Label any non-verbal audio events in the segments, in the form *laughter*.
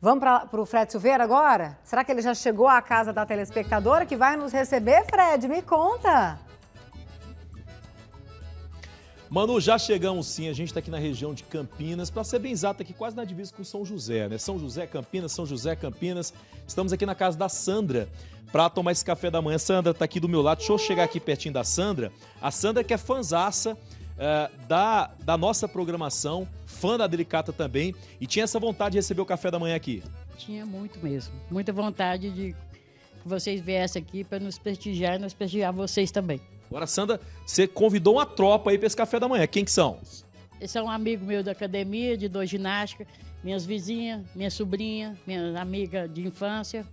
Vamos para o Fred Silveira agora? Será que ele já chegou à casa da telespectadora que vai nos receber? Fred, me conta. Manu, já chegamos sim, a gente está aqui na região de Campinas, para ser bem exato, aqui quase na divisa com São José, né? São José, Campinas, São José, Campinas. Estamos aqui na casa da Sandra para tomar esse café da manhã. Sandra está aqui do meu lado, deixa eu chegar aqui pertinho da Sandra. A Sandra que é fanzaça uh, da, da nossa programação, fã da Delicata também, e tinha essa vontade de receber o café da manhã aqui. Tinha muito mesmo, muita vontade de que vocês viessem aqui para nos prestigiar e nos prestigiar vocês também. Agora, Sandra, você convidou uma tropa aí para esse café da manhã. Quem que são? Esse é um amigo meu da academia, de dois ginástica, minhas vizinhas, minha sobrinha, minha amiga de infância.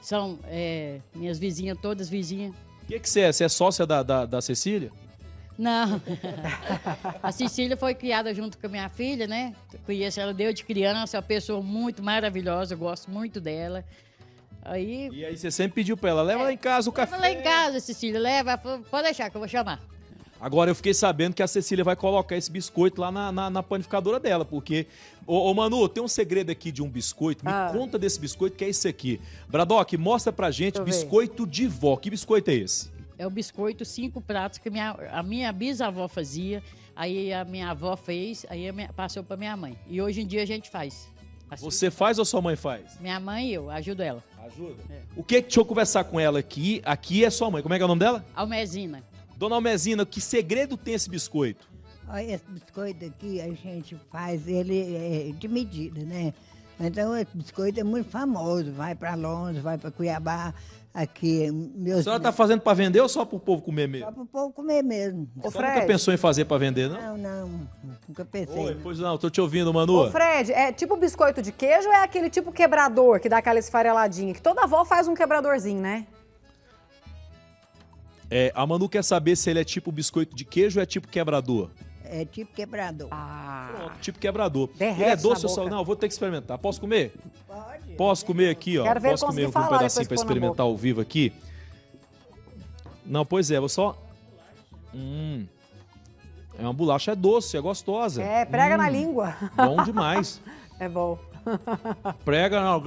São é, minhas vizinhas, todas vizinhas. O que, que você é? Você é sócia da, da, da Cecília? Não. a Cecília foi criada junto com a minha filha, né? Conheço ela desde criança, é uma pessoa muito maravilhosa, eu gosto muito dela. Aí, e aí você sempre pediu pra ela, leva é, lá em casa o café. Leva lá em casa, Cecília, leva, pode deixar que eu vou chamar. Agora eu fiquei sabendo que a Cecília vai colocar esse biscoito lá na, na, na panificadora dela, porque. Ô, ô, Manu, tem um segredo aqui de um biscoito. Me ah. conta desse biscoito que é esse aqui. Bradock, mostra pra gente biscoito de vó. Que biscoito é esse? É o biscoito cinco pratos que minha, a minha bisavó fazia, aí a minha avó fez, aí minha, passou para minha mãe. E hoje em dia a gente faz. Assim. Você faz ou sua mãe faz? Minha mãe e eu, ajudo ela. Ajuda? É. O que deixa eu conversar com ela aqui? Aqui é sua mãe. Como é que é o nome dela? Almezina. Dona Almezina, que segredo tem esse biscoito? Olha, esse biscoito aqui a gente faz ele é, de medida, né? Então esse biscoito é muito famoso, vai para Londres, vai para Cuiabá, aqui. Meus... A senhora está fazendo para vender ou só para o povo comer mesmo? Só para o povo comer mesmo. Ô, Fred. nunca pensou em fazer para vender, não? Não, não, nunca pensei. Oi, pois não, tô te ouvindo, Manu. Ô, Fred, é tipo biscoito de queijo ou é aquele tipo quebrador que dá aquela esfareladinha? Que toda avó faz um quebradorzinho, né? É, a Manu quer saber se ele é tipo biscoito de queijo ou é tipo quebrador. É tipo quebrador. Ah. Pronto, tipo quebrador. Derrete ele é doce ou sal? Não, vou ter que experimentar. Posso comer? Pode. Posso comer aqui, ó. Quero ver Posso comer um pedacinho para experimentar ao vivo aqui? Não, pois é, vou só. Hum. É uma bolacha é doce, é gostosa. É, prega hum, na língua. Bom demais. *laughs* é bom. Prega na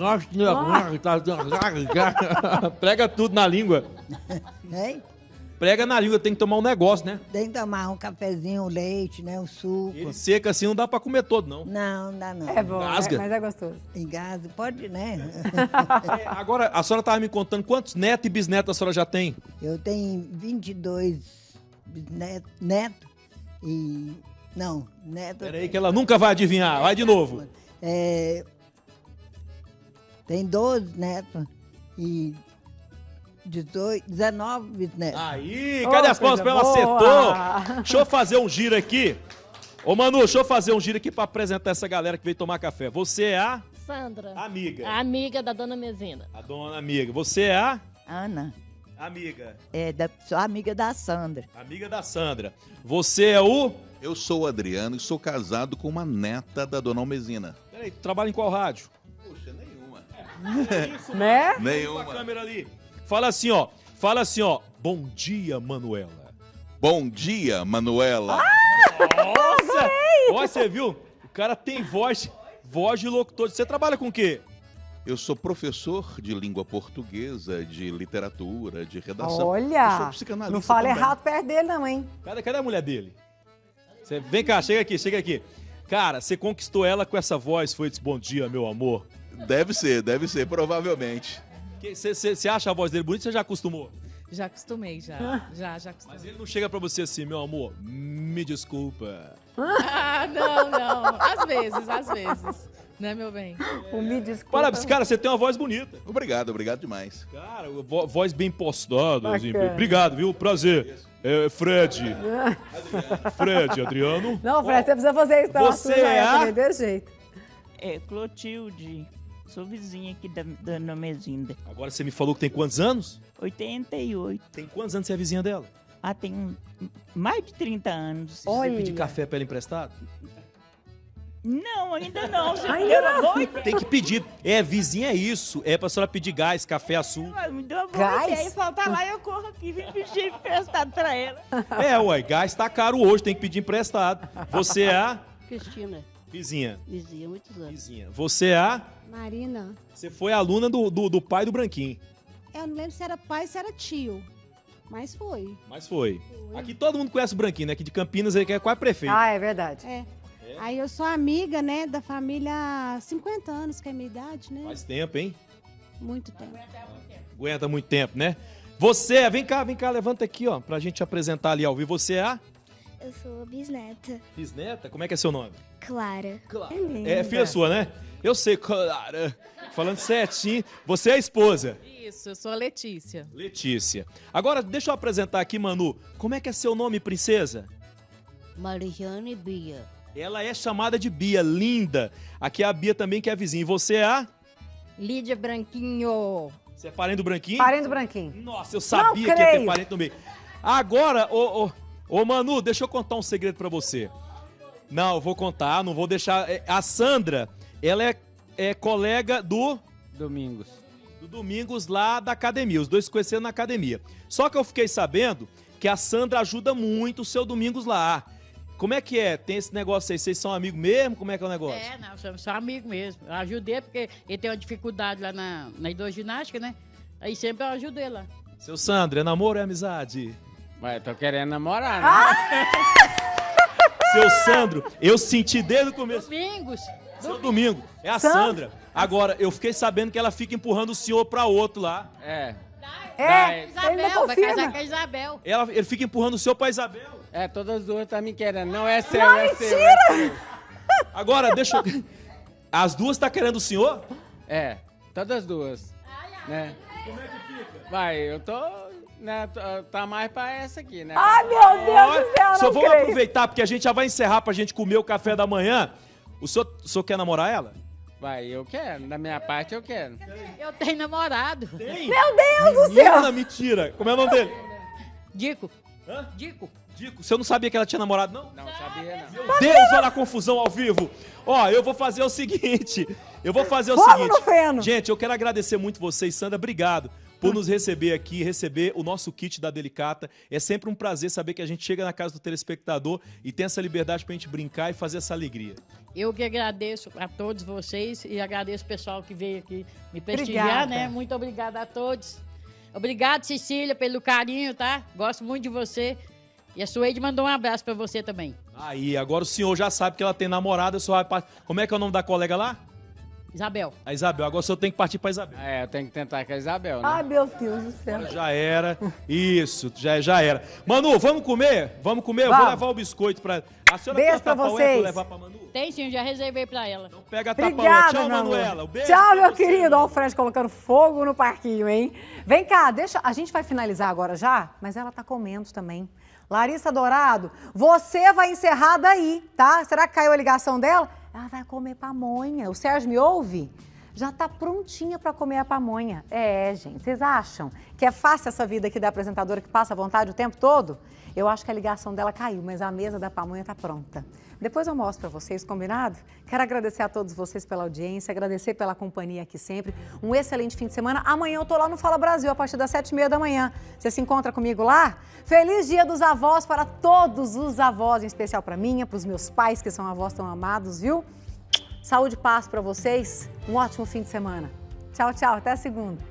*laughs* Prega tudo na língua. Hein? Prega na língua, tem que tomar um negócio, né? Tem que tomar um cafezinho, um leite, né? Um suco. Ele seca assim não dá pra comer todo, não. Não, não dá não. É bom, é, mas é gostoso. Engasga, pode, né? *laughs* É, agora, a senhora tava me contando quantos netos e bisnetos a senhora já tem? Eu tenho 22 bisnetos neto, e... Não, neto... Peraí que ela nunca vai adivinhar, vai de novo. É... Tem 12 netos e 18, 19 bisnetos. Aí, cadê oh, as palmas pra ela acertou? Deixa eu fazer um giro aqui. Ô Manu, deixa eu fazer um giro aqui pra apresentar essa galera que veio tomar café. Você é a? Sandra. Amiga. A amiga da dona Mesina. A dona amiga. Você é a? Ana. Amiga. É, da, sou amiga da Sandra. Amiga da Sandra. Você é o? Eu sou o Adriano e sou casado com uma neta da dona Almezina. Peraí, tu trabalha em qual rádio? Poxa, nenhuma. É, isso, né? Nenhuma. A câmera ali. Fala assim, ó. Fala assim, ó. Bom dia, Manuela. Bom dia, Manuela. Ah, Nossa! Olha, você viu? O cara tem voz, voz de locutor. Você trabalha com o quê? Eu sou professor de língua portuguesa, de literatura, de redação. Olha! Não fala errado perto dele, não, hein? Cadê, cadê a mulher dele? Você, vem cá, chega aqui, chega aqui. Cara, você conquistou ela com essa voz, foi disse, bom dia, meu amor. Deve ser, deve ser, provavelmente. Você acha a voz dele bonita ou você já acostumou? Já acostumei, já. já, já acostumei. Mas ele não chega pra você assim, meu amor, me desculpa. ah, não, não. Às vezes, às vezes. Né, meu bem? O me desculpa. Parabéns, cara, você tem uma voz bonita. Obrigado, obrigado demais. Cara, vo voz bem postada. Assim. Obrigado, viu? Prazer. É, Fred. Fred, Adriano. Não, Fred, você precisa fazer isso. Você é a... Jeito. É, Clotilde. Sou vizinha aqui da Dona Mezinda. Agora você me falou que tem quantos anos? 88. Tem quantos anos você é vizinha dela? Ah, tem mais de 30 anos. Olha. Você pedir café pra ela emprestado? Não, ainda não. ainda não. Tem que pedir. É, vizinha é isso. É pra senhora pedir gás, café, açúcar. Me deu uma gás? Aí falta lá eu corro aqui e vim pedir emprestado pra ela. É, ué, gás tá caro hoje, tem que pedir emprestado. Você é a... Cristina. Vizinha. Vizinha, muitos anos. Vizinha. Você é a. Marina. Você foi aluna do, do, do pai do Branquinho. Eu não lembro se era pai ou se era tio. Mas foi. Mas foi. Aqui todo mundo conhece o Branquinho, né? Aqui de Campinas ele que é quase prefeito. Ah, é verdade. É. Aí eu sou amiga, né, da família há 50 anos, que é a minha idade, né? Faz tempo, hein? Muito tempo. Aguenta muito tempo, né? Você, vem cá, vem cá, levanta aqui, ó, pra gente apresentar ali ao vivo. Você é a Eu sou bisneta. bisneta? Como é que é seu nome? Clara. É filha sua, né? Eu sei, Clara. Falando certinho. Você é a esposa. Isso, eu sou a Letícia. Letícia. Agora, deixa eu apresentar aqui, Manu. Como é que é seu nome, princesa? Marijane Bia. Ela é chamada de Bia, linda. Aqui é a Bia também, que é vizinha. E você é a... Lídia Branquinho. Você é parente do Branquinho? Parente do Branquinho. Nossa, eu sabia que ia ter parente no meio. Agora, ô, ô, ô Manu, deixa eu contar um segredo pra você. Não, eu vou contar, não vou deixar. é, A Sandra, ela é, é colega do. Domingos. Do Domingos lá da academia. Os dois se conheceram na academia. Só que eu fiquei sabendo que a Sandra ajuda muito o seu Domingos lá. Como é que é? Tem esse negócio aí? Vocês são amigos mesmo? Como é que é o negócio? É, não, somos só amigos mesmo. Eu ajudei porque ele tem uma dificuldade lá na, na hidroginástica, né? Aí sempre eu ajudei lá. Seu Sandro, é namoro ou é amizade? Mas tô querendo namorar, né? Seu Sandro, eu senti desde o começo. Domingos. Seu domingo. É a Sandra. Sandra. Agora, eu fiquei sabendo que ela fica empurrando o senhor pra outro lá. É. É, Isabel, vai casar com a Isabel. Ela, ele fica empurrando o senhor pra Isabel. É, todas as duas tá me querendo. Não é seu, Não, é seu. mentira! É seu. Agora, deixa eu... As duas tá querendo o senhor? É, todas as duas. Né? Como é que fica? Vai, eu tô. Né, tô- tá mais pra essa aqui, né? Ai, meu Deus do céu, Só vamos creio. aproveitar, porque a gente já vai encerrar pra gente comer o café da manhã. O senhor, o senhor quer namorar ela? Vai, eu quero. Da minha parte, eu quero. Eu tenho namorado. Tem? Meu Deus do céu! Menina, mentira. Como é o nome dele? Dico. Hã? Dico. Dico. Você não sabia que ela tinha namorado, não? Não sabia, não. Meu Deus, olha a confusão ao vivo. Ó, eu vou fazer o seguinte. Eu vou fazer o Fogo seguinte. no feno. Gente, eu quero agradecer muito vocês, Sandra. Obrigado por nos receber aqui, receber o nosso kit da Delicata. É sempre um prazer saber que a gente chega na casa do telespectador e tem essa liberdade pra gente brincar e fazer essa alegria. Eu que agradeço a todos vocês e agradeço o pessoal que veio aqui me prestigiar, Obrigada. né? Muito obrigada a todos. Obrigado, Cecília, pelo carinho, tá? Gosto muito de você. E a Suede mandou um abraço pra você também. Aí, agora o senhor já sabe que ela tem namorada, só vai Como é que é o nome da colega lá? Isabel. A Isabel. Agora o senhor tem que partir pra Isabel. É, eu tenho que tentar com a Isabel, né? Ai, meu Deus do céu. Já era. Isso, já, já era. Manu, vamos comer? Vamos comer? Eu vou Vamos. levar o biscoito pra. A senhora Beijo tem pra tapaué vocês. levar pra Manu? Tem sim, já reservei pra ela. Pega a tapaué. Obrigada, Tchau, meu amor. Manuela. Um beijo Tchau, pra meu você. querido. Olha o Fred colocando fogo no parquinho, hein? Vem cá, deixa. A gente vai finalizar agora já, mas ela tá comendo também. Larissa Dourado, você vai encerrar daí, tá? Será que caiu a ligação dela? Ela vai comer pamonha. O Sérgio me ouve? Já tá prontinha para comer a pamonha. É, gente, vocês acham que é fácil essa vida aqui da apresentadora que passa à vontade o tempo todo? Eu acho que a ligação dela caiu, mas a mesa da pamonha tá pronta. Depois eu mostro para vocês, combinado? Quero agradecer a todos vocês pela audiência, agradecer pela companhia aqui sempre. Um excelente fim de semana. Amanhã eu tô lá no Fala Brasil, a partir das sete e meia da manhã. Você se encontra comigo lá? Feliz Dia dos Avós para todos os avós, em especial para minha, para os meus pais, que são avós tão amados, viu? Saúde e paz para vocês. Um ótimo fim de semana. Tchau, tchau. Até segunda.